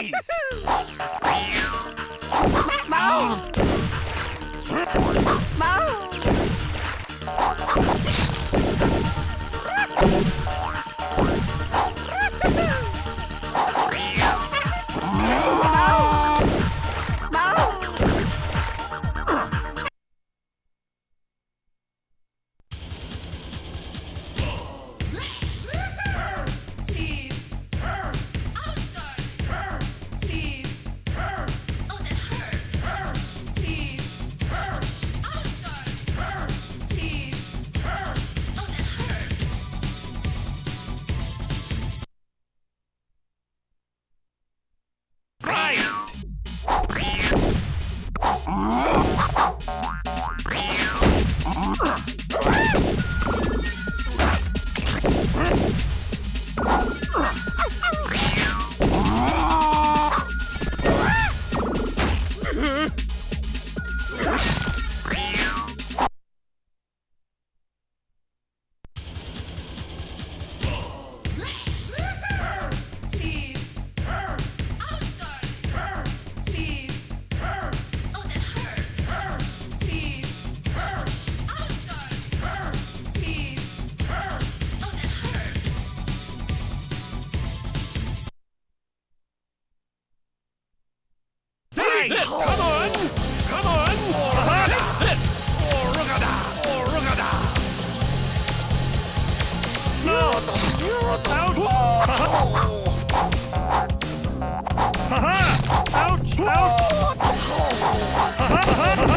please! Mom! Mom! Ah! Right! Come on! Come on! Orugada! This! Orugada! Orugada! No! Out! Haha! Ouch! Ouch! Haha!